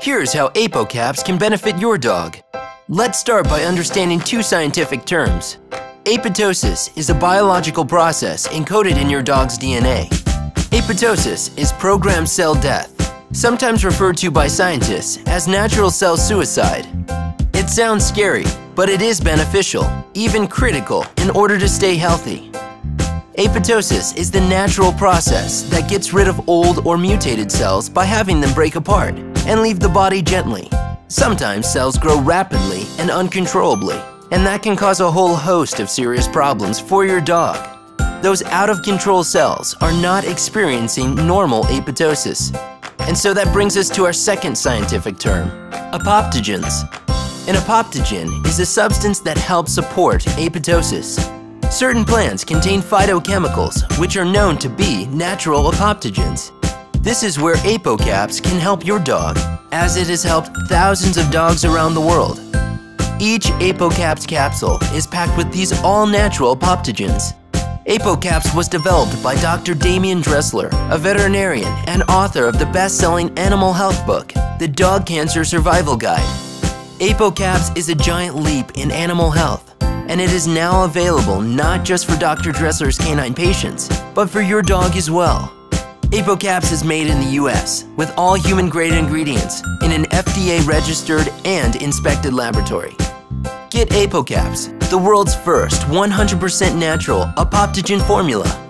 Here's how ApoCaps can benefit your dog. Let's start by understanding two scientific terms. Apoptosis is a biological process encoded in your dog's DNA. Apoptosis is programmed cell death, sometimes referred to by scientists as natural cell suicide. It sounds scary, but it is beneficial, even critical, in order to stay healthy. Apoptosis is the natural process that gets rid of old or mutated cells by having them break apart and leave the body gently. Sometimes cells grow rapidly and uncontrollably, and that can cause a whole host of serious problems for your dog. Those out-of-control cells are not experiencing normal apoptosis. And so that brings us to our second scientific term, apoptogens. An apoptogen is a substance that helps support apoptosis. Certain plants contain phytochemicals, which are known to be natural apoptogens. This is where ApoCaps can help your dog, as it has helped thousands of dogs around the world. Each ApoCaps capsule is packed with these all-natural apoptogens. ApoCaps was developed by Dr. Demian Dressler, a veterinarian and author of the best-selling animal health book, The Dog Cancer Survival Guide. ApoCaps is a giant leap in animal health and it is now available not just for Dr. Dressler's canine patients, but for your dog as well. ApoCaps is made in the US with all human-grade ingredients in an FDA-registered and inspected laboratory. Get ApoCaps, the world's first 100% natural apoptogen formula